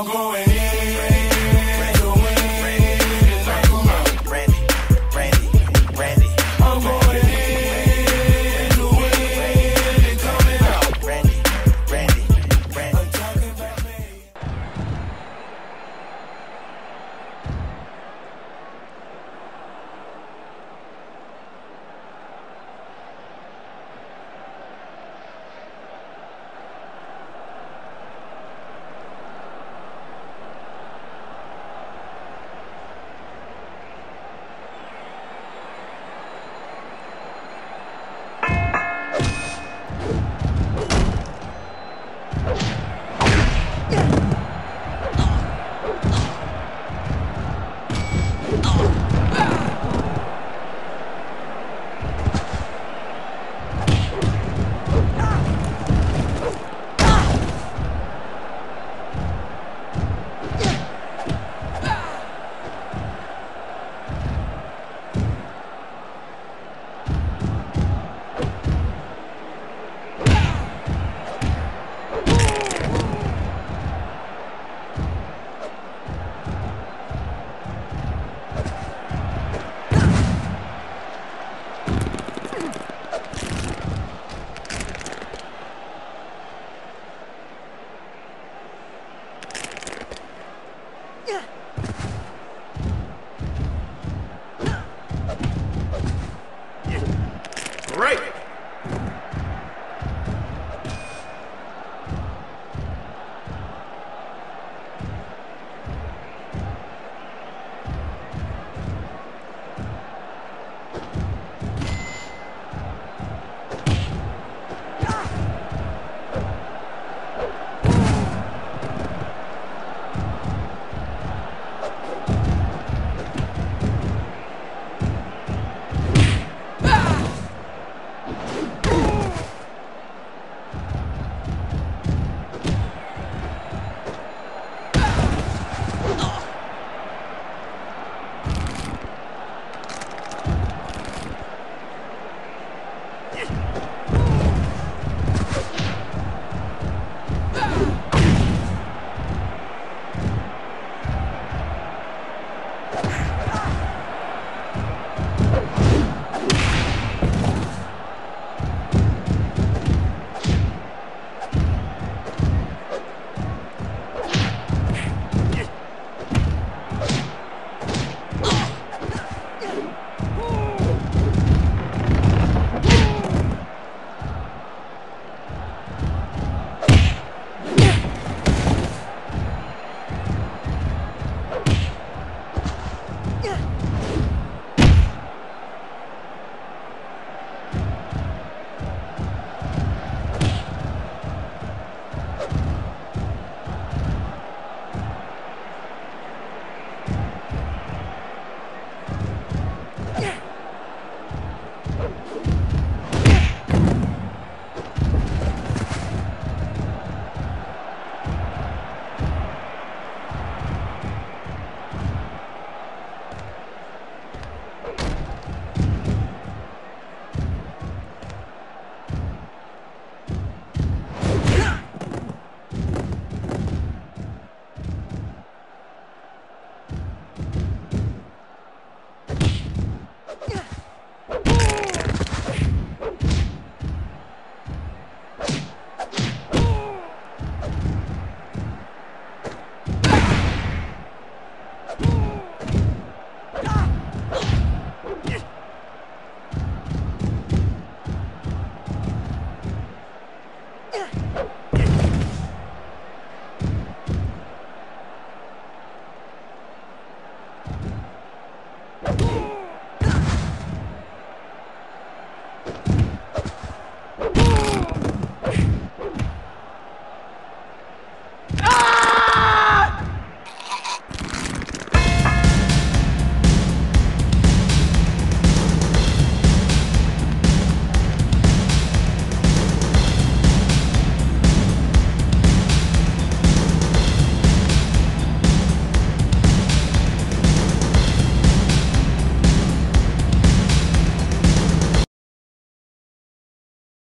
all going in. right.